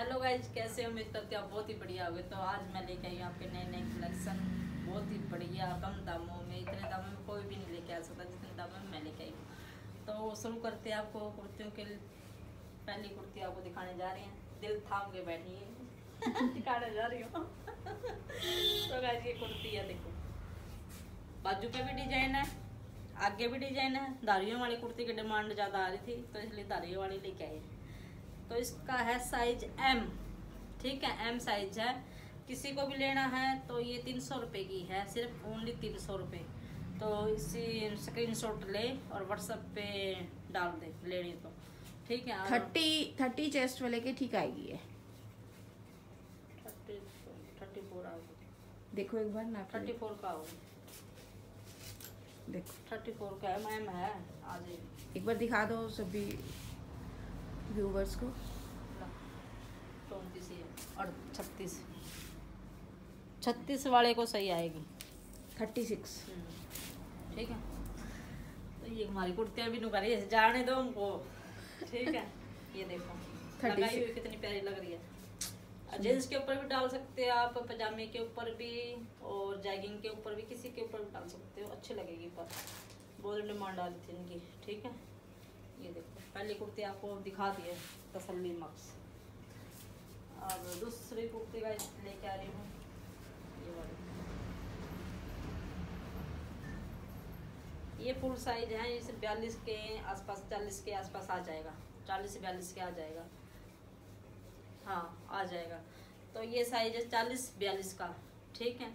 Hello guys कैसे उम्मीद करते हैं आप बहुत ही बढ़िया होगे। तो आज मैं लेके आई हूँ आपके नए नए कलेक्शन बहुत ही बढ़िया, कम दामों में, इतने दामों में कोई भी नहीं लेके आ सकता जितने दामों में मैं लेके आई हूँ। तो शुरू करते हैं आपको कुर्तियों के पहली कुर्ती आपको दिखाने जा रही हैं। दिल थाम के बैठिए। दिखाने जा रही हूँ। तो गाइज़ ये कुर्ती है देखो। बाजू पे भी डिज़ाइन है, आगे भी डिज़ाइन है। दारियों वाली कुर्ती की डिमांड ज़्यादा आ रही थी तो इसलिए दारियों वाली लेके आई। तो इसका है साइज़ एम ठीक है? एम साइज़ है। किसी को भी लेना है तो ये तीन सौ रुपये की है सिर्फ़ ओनली तीन सौ रुपये तो इसी स्क्रीन शॉट ले और व्हाट्सएप पे डाल दे लेनी तो ठीक है थर्टी थर्टी चेस्ट वाले के ठीक आएगी है थर्टी थर्टी फोर आएगी देखो एक बार ना थर्टी फोर का होगा देखो। थर्टी फोर का एम एम है आ जाएगी। एक बार दिखा दो सभी। व्यूवर्स को। चौंतीस और छत्तीस। छत्तीस वाले को सही आएगी। Thirty six. ठीक है। तो ये हमारी कुर्तियाँ भी नुका रही है जाने दो हमको। ठीक है ये देखो। 36 लगाई हुई कितनी प्यारी लग रही है। जींस के ऊपर भी डाल सकते हैं आप पजामे के ऊपर भी और जैगिंग के ऊपर भी किसी के ऊपर भी डाल सकते हो। अच्छी लगेगी पर। बहुत डिमांड आ रही थी इनकी ठीक है। ये देखो, पहली कुर्ती आपको दिखा दी है मक्स और दूसरी कुर्ती का लेके आ रही हूँ। ये वाली। ये फुल साइज़ है इसे बयालीस के आसपास, चालीस के आसपास आ जाएगा। चालीस से बयालीस के आ जाएगा। हाँ आ जाएगा। तो ये साइज़ है चालीस, बयालीस का। ठीक है?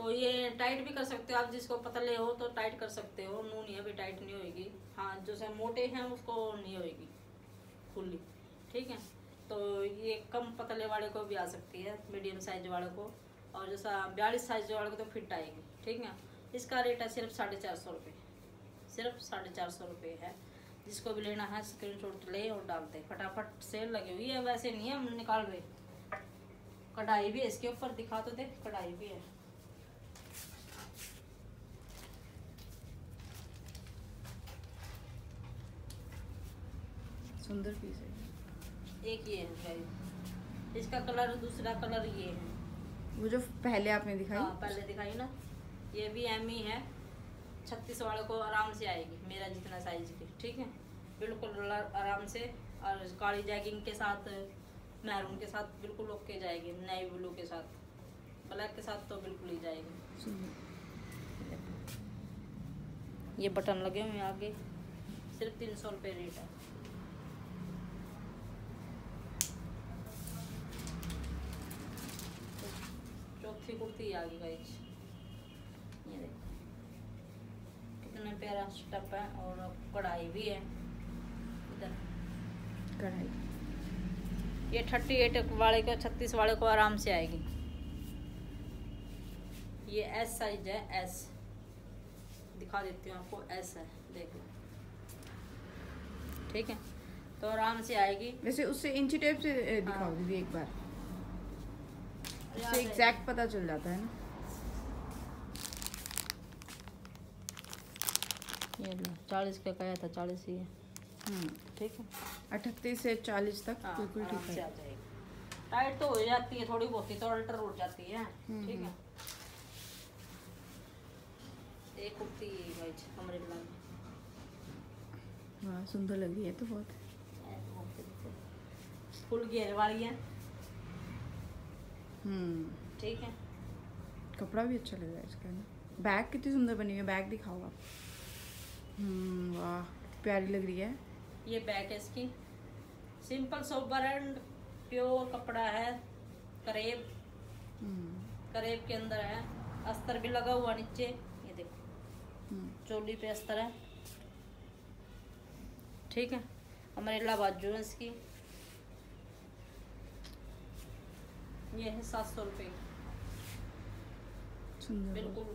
तो ये टाइट भी कर सकते हो। आप जिसको पतले हो तो टाइट कर सकते हो। नू नहीं अभी टाइट नहीं होएगी। हाँ जो सब मोटे हैं उसको नहीं होएगी। खुली। ठीक है? तो ये कम पतले वाले को भी आ सकती है मीडियम साइज़ वाले को। और जैसा बयालीस साइज़ वाले को तो फिट आएगी। ठीक है? इसका रेट है सिर्फ़ साढ़े चार सौ रुपये सिर्फ़ साढ़े चार सौ रुपये है। जिसको भी लेना है स्क्रीन शॉट ले और डालते फटाफट सेल लगी हुई है। वैसे नहीं है, हम निकाल रहे। कढ़ाई भी है, इसके ऊपर दिखा तो दे। कढ़ाई भी है। सुंदर पीस है। एक ये है इसका कलर दूसरा कलर ये है। वो जो पहले आपने दिखाई। हाँ पहले दिखाई ना। ये भी एम ही है। छत्तीस वाले को आराम से आएगी मेरा जितना साइज़ की ठीक है? बिल्कुल आराम से। और काली जैगिंग के साथ मैरून के साथ बिल्कुल ओके जाएगी नेवी ब्लू के साथ। ब्लैक के साथ तो बिल्कुल ही जाएगी। ये बटन लगे हुए आगे। सिर्फ़ तीन सौ रुपये रेट है। कुर्ती आ गई ये देखो। कितना प्यारा स्टप है और कढ़ाई भी है। इधर। कढ़ाई। ये थर्टी एट वाले को छत्तीस वाले को आराम से आएगी। ये एस साइज़ है एस दिखा देती हूँ आपको एस है देख लो। ठीक है? तो आराम से आएगी। वैसे उससे इंची टेप से दिखाओ हाँ। दीदी एक बार। है। एग्जैक्ट पता चल जाता है ना। ये लो चालीस का कहा था चालीस ही है। हम्म ठीक है। अठतीस से चालीस तक हाँ, बिल्कुल ठीक है। टाइट तो हो जाती है थोड़ी बहुत ही तो अल्टर उठ जाती है। हम्म, ठीक है। एक कुर्ती हमारे ब्लाउज में हाँ सुंदर लग रही है तो बहुत। फुल घेर वाली है। हम्म ठीक है। कपड़ा भी अच्छा लग रहा है इसका ना? बैग कितनी सुंदर बनी हुई है बैग दिखाओ आप। हम्म वाह प्यारी लग रही है। ये बैग है इसकी। सिंपल सोबर एंड प्योर कपड़ा है करेब। हम्म। करेब के अंदर है। अस्तर भी लगा हुआ नीचे ये देखो। हम्म। चोली पे अस्तर है। ठीक है अमरेला बाजू है इसकी। ये है सात सौ रुपये बिल्कुल।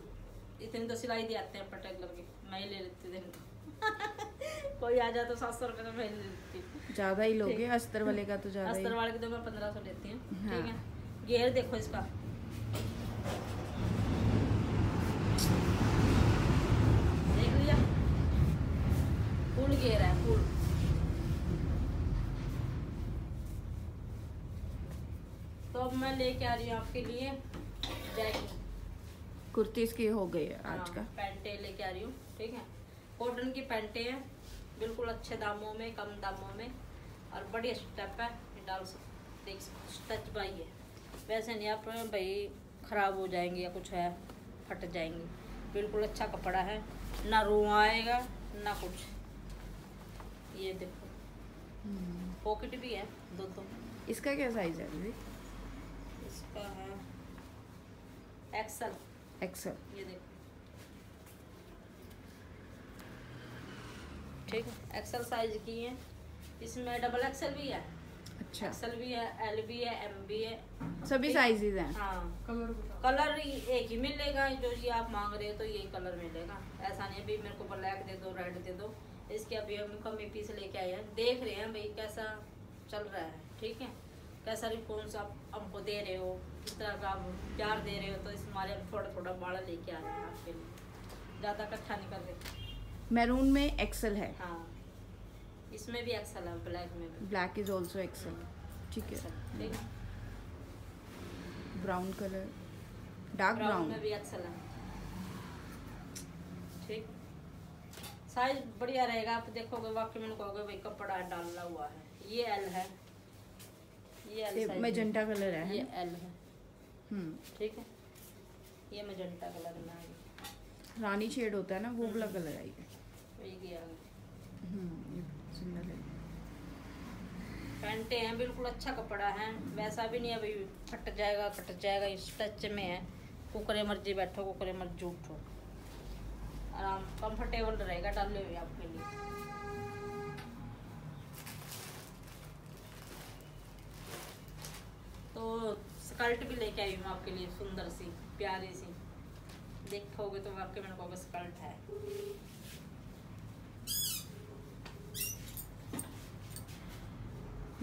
इतनी तो सिलाई दी आते हैं पर्टिकुलर की मैं ही ले लेती थी इनको। कोई आ जाए तो सात सौ रुपये तो मैं ही ले लेती। ज़्यादा ही लोगे अस्तर वाले का तो ज़्यादा अस्तर वाले की तो मैं पंद्रह सौ लेती हूँ। हाँ। ठीक है। घेर देखो इसका। देख लिया। फुल घेर है फुल तो अब मैं लेके आ रही हूँ आपके लिए जैकेट की हो गई है आज का। पैंटे लेके आ रही हूँ ठीक है? कॉटन की पैंटे हैं बिल्कुल अच्छे दामों में कम दामों में और बढ़िया स्टेप है ये डाल सकते देख टच बाई है। वैसे नहीं आप भाई ख़राब हो जाएँगे या कुछ है फट जाएँगे। बिल्कुल अच्छा कपड़ा है ना रुआ आएगा ना कुछ। ये देखो। हम्म। पॉकेट भी है दो दो इसका क्या साइज़ है इसका है एक्सल एक्सेल ये देखो। ठीक है एक्सल साइज़ की है। इसमें डबल एक्सल भी है। अच्छा। एक्सल भी है एल भी है एम भी है। सभी ठीक। साइजेज हैं? हाँ। कलर एक ही मिलेगा जो ये आप मांग रहे हो तो ये कलर मिलेगा। ऐसा नहीं अभी मेरे को ब्लैक दे दो रेड दे दो। इसके अभी हम कमी पीस लेके आए हैं। देख रहे हैं भाई कैसा चल रहा है। ठीक है? कैसा रिस्पॉन्स आप हमको दे रहे हो किस तरह का आप प्यार दे रहे हो तो इस हमारे हम थोड़ा थोड़ा बाड़ा लेके आ रहे हैं आपके लिए। ज़्यादा इकट्ठा नहीं कर रहे। मैरून में एक्सेल है। हाँ। इसमें भी एक्सल है ब्लैक में भी। Black is also XL. ठीक है। Brown colour. Dark brown brown. में भी एक्सल है। ठीक। साइज़ बढ़िया रहेगा आप देखोगे वाकई में कहोगे भाई कपड़ा डाला हुआ है। ये एल है। ये मैजेंटा कलर है ये एल है। हम्म। ठीक है? ये मैजेंटा कलर में आ रानी शेड होता है ना वो वाला हम्म। कलर आई है हम्म ये सुंदर है। पैंटे हैं बिल्कुल अच्छा कपड़ा है। वैसा भी नहीं है भाई फट जाएगा कट जाएगा। इस टच में है। कुकरे मर्ज़ी बैठो कुकरे मर्ज़ी उठो। आराम कंफर्टेबल रहेगा डाले हुए आपके लिए तो स्कर्ट भी लेके आई हूँ आपके लिए सुंदर सी प्यारी सी। देखोगे तो वाकई में कहोगे स्कर्ट है।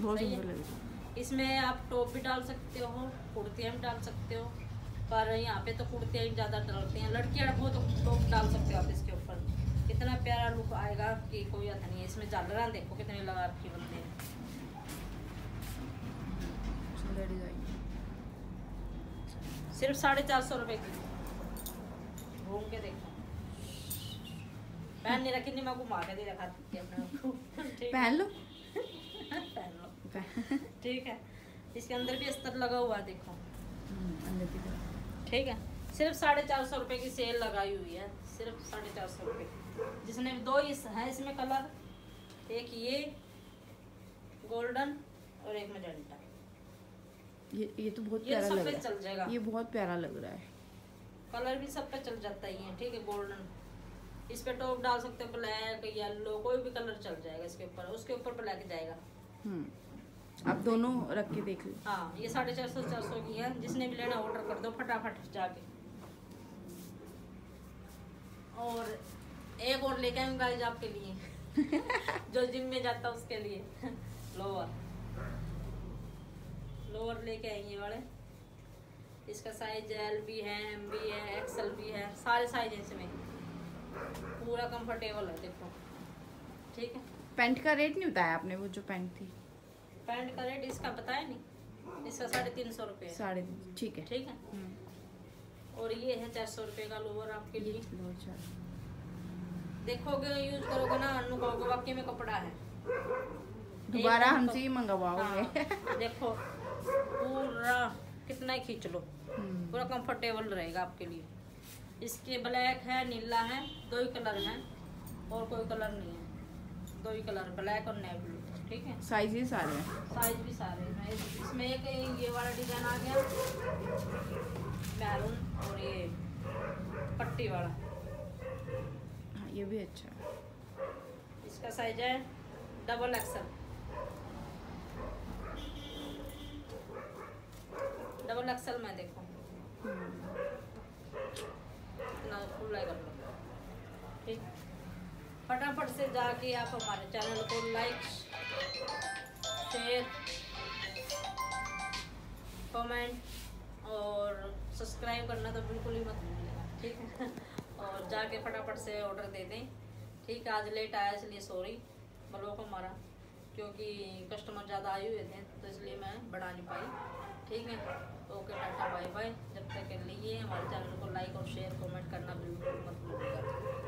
बहुत सुंदर लग इसमें आप टॉप भी डाल सकते हो कुर्तियाँ भी डाल सकते हो पर यहाँ पे तो कुर्तियाँ ही ज़्यादा डालती हैं। लड़कियाँ वो तो टॉप डाल सकते हो आप इसके ऊपर। कितना प्यारा लुक आएगा कि कोई आता नहीं है। इसमें झालरा देखो कितने लगा रखी बनते हैं। सिर्फ़ साढ़े चार सौ रुपये की। घूम के देखो। पहन नहीं रखी नहीं मैं घुमा के दे रखा को। पहन लो। पहन लो। ठीक है। इसके अंदर भी अस्तर लगा हुआ है देखो। हम्म, की ठीक है। सिर्फ़ साढ़े चार सौ रुपये की सेल लगाई हुई है सिर्फ़ साढ़े चार सौ रुपये जिसने दो इस है इसमें कलर एक ये गोल्डन और एक मजेंटा। ये ये तो बहुत प्यारा लग रहा है। ये बहुत प्यारा लग रहा है। कलर भी सब पे चल जाता ही है ठीक है गोल्डन। इस पे टॉप डाल सकते हो ब्लैक येलो कोई भी कलर चल जाएगा इसके ऊपर उसके ऊपर ब्लैक जाएगा। हम्म आप दोनों रख के देख लो। हाँ ये साढ़े चार सौ चार सौ की है जिसने भी लेना ऑर्डर कर दो फटाफट जाके। और एक और लेके आऊँ गाइज़ आपके लिए। जो जिम में जाता उसके लिए। लोअर लोअर लेके आएँगे वाले। इसका साइज़ एल भी है एम भी है एक्सएल भी है सारे साइज़ हैं इसमें। पूरा कंफर्टेबल है देखो। ठीक है? पैंट का रेट नहीं बताया आपने वो जो पैंट थी? पैंट का रेट इसका बताया नहीं? इसका साढ़े तीन सौ रुपये साढ़े तीन ठीक है। ठीक है? हम्म, और ये है चार सौ रुपये का लोअर आपके लिए। देखोगे यूज़ करोगे ना अनु कहोगे वाकई में कपड़ा है। दोबारा हमसे ही हाँ, मंगवाओगे देखो। पूरा कितना ही खींच लो। पूरा कंफर्टेबल रहेगा आपके लिए। इसके ब्लैक है नीला है दो ही कलर हैं और कोई कलर नहीं है। दो ही कलर ब्लैक और नेवी ब्लू ठीक है? साइज़ ही सारे हैं। साइज़ भी सारे हैं। इसमें एक ये वाला डिज़ाइन आ गया मैरून और ये पट्टी वाला। हाँ ये भी अच्छा है। इसका साइज़ है डबल एक्सल एक्सल में देखो। ठीक? फटाफट से जाके आप हमारे चैनल को लाइक शेयर कमेंट और सब्सक्राइब करना तो बिल्कुल ही मत भूलिएगा, ठीक? और जाके फटाफट से ऑर्डर दे दें। ठीक, आज लेट आया इसलिए सॉरी ब्लॉक हमारा, क्योंकि कस्टमर ज़्यादा आए हुए थे तो इसलिए मैं बढ़ा नहीं पाई। ठीक है? ओके, टाटा बाय बाय जब तक के लिए हमारे चैनल को लाइक और शेयर, कमेंट करना बिल्कुल मत भूलिए